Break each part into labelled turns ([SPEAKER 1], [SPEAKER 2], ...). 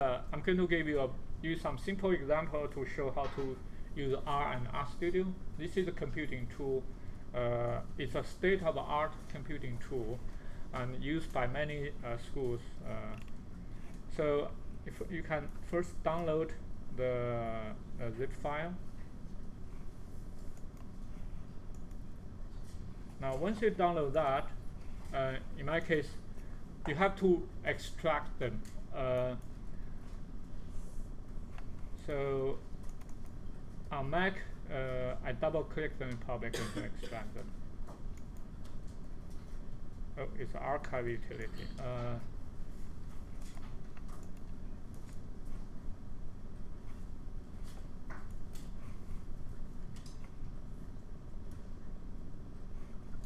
[SPEAKER 1] Uh, I'm going to give you a use some simple example to show how to use R and RStudio. This is a computing tool. Uh, it's a state-of-the-art computing tool and used by many uh, schools. Uh, so if you can first download the uh, zip file. Now once you download that, uh, in my case, you have to extract them. So on Mac, uh, I double click them in public and extract them. Oh, it's archive utility. Uh,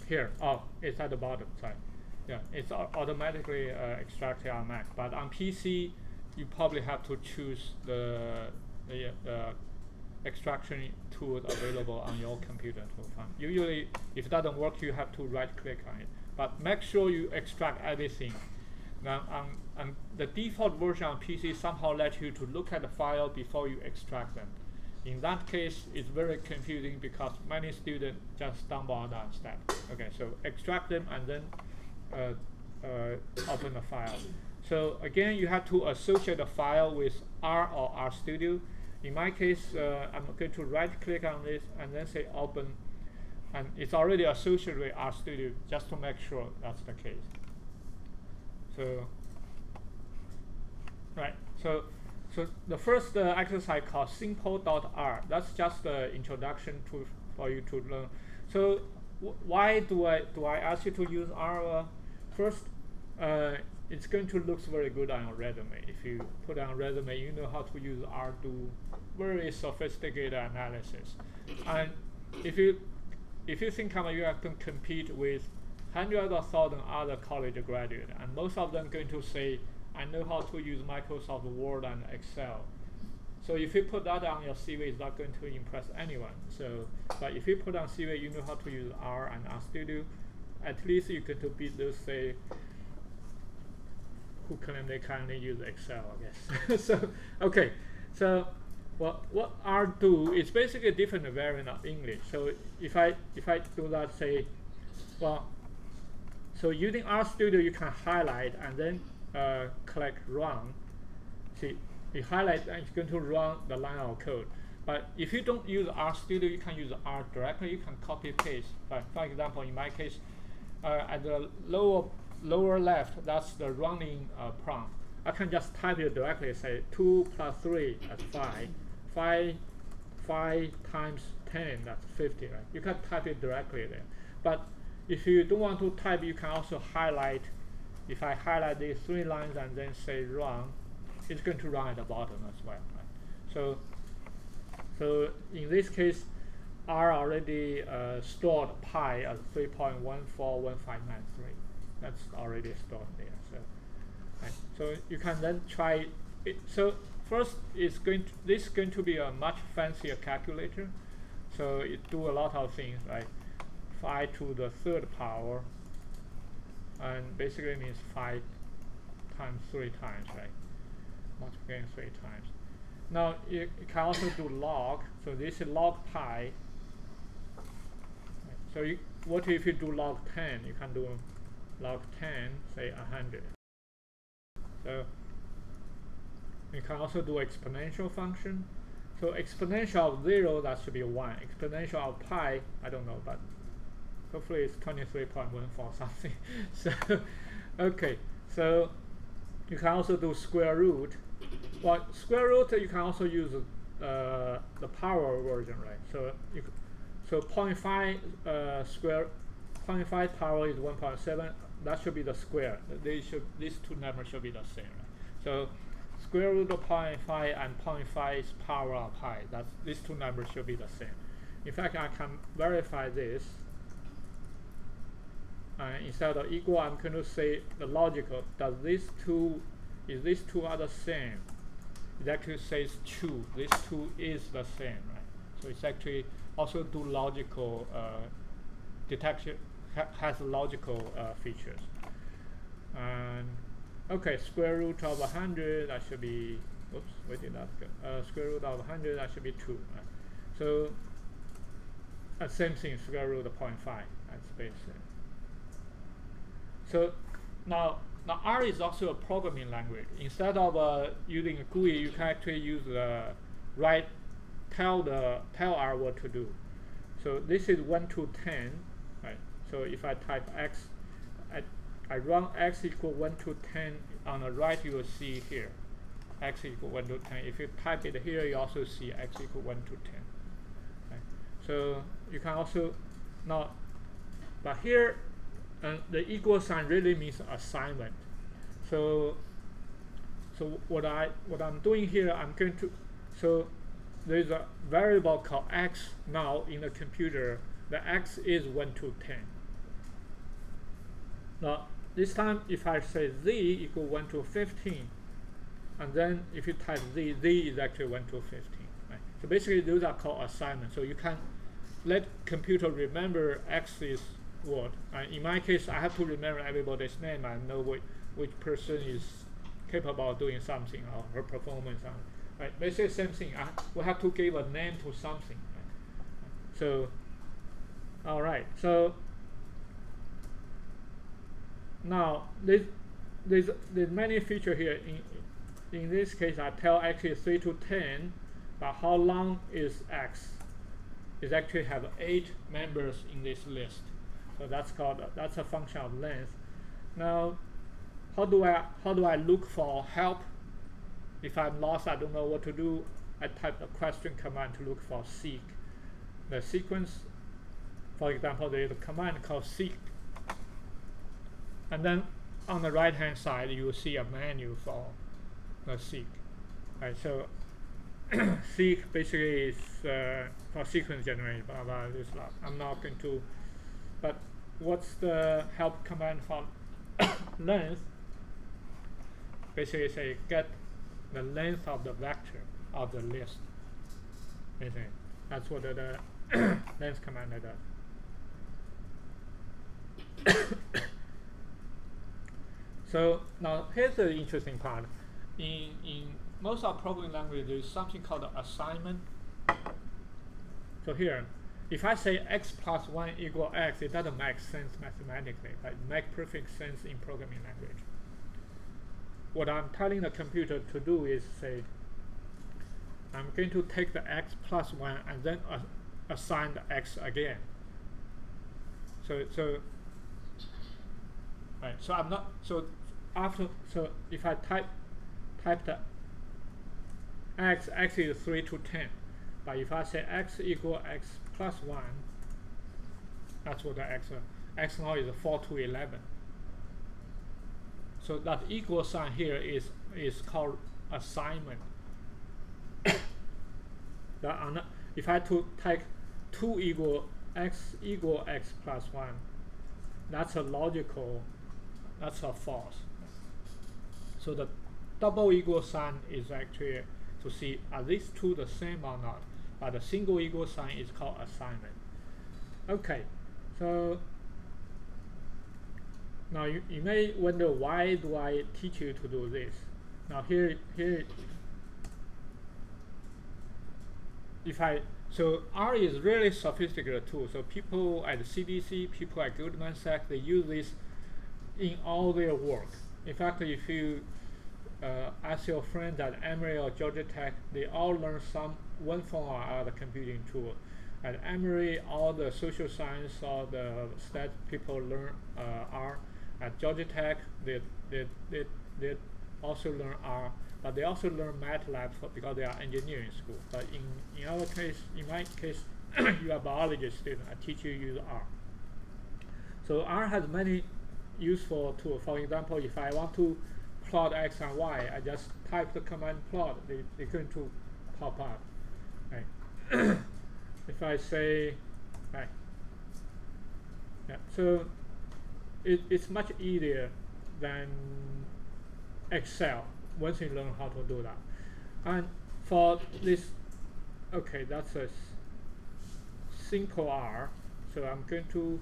[SPEAKER 1] here. Oh, it's at the bottom. Sorry. Yeah, it's automatically uh, extracted on Mac, but on PC, you probably have to choose the, the uh, extraction tools available on your computer to find. Usually, if it doesn't work, you have to right-click on it. But make sure you extract everything. Now, on, on the default version on PC somehow let you to look at the file before you extract them. In that case, it's very confusing because many students just stumble on that step. Okay, so extract them and then uh, uh, open the file. So again, you have to associate the file with R or RStudio. In my case, uh, I'm going to right click on this and then say open. And it's already associated with RStudio just to make sure that's the case. So, right, so so the first uh, exercise called simple.r. That's just the introduction to for you to learn. So why do I do I ask you to use R? First, uh, it's going to look very good on your resume. If you put on resume, you know how to use R do very sophisticated analysis. And if you if you think about you have to compete with hundreds of thousand other college graduates, and most of them going to say I know how to use Microsoft Word and Excel. So if you put that on your CV, it's not going to impress anyone. So, but if you put on CV, you know how to use R and RStudio, at least you get to beat those say who claim they only use Excel, I guess. so, okay, so what what R do is basically a different variant of English. So if I if I do that, say, well, so using R Studio, you can highlight and then uh, click run, see, you highlight and it's going to run the line of code. But if you don't use R Studio, you can use R directly. You can copy paste. But for example, in my case, uh, at the lower lower left, that's the running uh, prompt. I can just type it directly. Say two plus three, that's five. Five, five times ten, that's fifty. Right? You can type it directly there. But if you don't want to type, you can also highlight if I highlight these three lines and then say run, it's going to run at the bottom as well. Right? So, so in this case, R already uh, stored pi as 3.141593. That's already stored there. So, right. so you can then try it. So first, it's going to, this is going to be a much fancier calculator. So it do a lot of things, right? 5 to the third power and basically means 5 times 3 times, right? Multiplying 3 times. Now, you, you, can also do log. So this is log pi. So you, what if you do log 10? You can do log 10, say 100. So you can also do exponential function. So exponential of 0, that should be 1. Exponential of pi, I don't know, but hopefully it's 23.14 something. so, okay, so you can also do square root. Well, square root you can also use uh, the power version, right? So you so 0.5 uh, square 0.5 power is 1.7. That should be the square. They should these two numbers should be the same, right? So square root of 0.5 and 0.5 is power of pi. That's these two numbers should be the same. In fact, I can verify this uh, instead of equal, I'm going to say the logical. Does these two, is these two are the same? It actually says true. This two is the same, right? So it's actually also do logical uh, detection, ha has logical uh, features. And okay, square root of 100, that should be, oops, where did that go? Uh, square root of 100, that should be 2. Right? So, uh, same thing, square root of 0.5, that's basically. So, now, now R is also a programming language. Instead of uh, using a GUI, you can actually use the write, tell the tell R what to do. So this is 1 to 10, right? So if I type x, I, I run x equal 1 to 10 on the right, you will see here, x equal 1 to 10. If you type it here, you also see x equal 1 to 10. Right? So you can also, now, but here, uh, the equal sign really means assignment. So, so what I what I'm doing here, I'm going to, so there's a variable called x now in the computer. The x is 1 to 10. Now, this time if I say z equal 1 to 15, and then if you type z, z is actually 1 to 15. Right? So basically those are called assignments. So you can let computer remember x is what. Uh, in my case, I have to remember everybody's name I know which, which person is capable of doing something or her performance. And, right? Basically same thing. I, we have to give a name to something. Right? So, all right. So now there's there's many feature here. In in this case, I tell actually three to ten, but how long is x? Is actually have eight members in this list. So that's called that's a function of length. Now, how do I how do I look for help? If I'm lost, I don't know what to do. I type the question command to look for seq. The sequence, for example, there is a command called seq and then on the right hand side, you will see a menu for the seq. Right, so seq basically is uh, for sequence generation, blah, blah, this lot. I'm not going to, but what's the help command for length? Basically say get the length of the vector of the list. Basically, that's what the, the length command does. So now here's the interesting part. In, in most of programming languages, there is something called assignment. So here, if I say x plus 1 equal x, it doesn't make sense mathematically, but it makes perfect sense in programming language. What I'm telling the computer to do is say, I'm going to take the x plus 1 and then uh, assign the x again. So, so, right, so I'm not, so after so if I type type the x x is 3 to 10 but if I say x equal x plus 1 that's what the x uh, x now is 4 to 11 so that equal sign here is is called assignment. That if I to type 2 equal x equal x plus 1 that's a logical that's a false so the double equal sign is actually to see are these two the same or not. But the single equal sign is called assignment. Okay, so now you, you may wonder why do I teach you to do this? Now here here if I so R is really sophisticated tool. So people at CDC, people at Goldman Sachs, they use this in all their work. In fact, if you uh, ask your friends at Emory or Georgia Tech, they all learn some one form or other computing tool. At Emory, all the social science or the stat people learn uh, R. At Georgia Tech, they, they, they, they also learn R, but they also learn MATLAB because they are engineering school. But in, in our case, in my case, you are biology student, I teach you use R. So R has many useful tool. For example, if I want to plot x and y, I just type the command plot, they, they're going to pop up. Right. if I say, right, yeah, so it, it's much easier than Excel once you learn how to do that. And for this, okay, that's a simple R. So I'm going to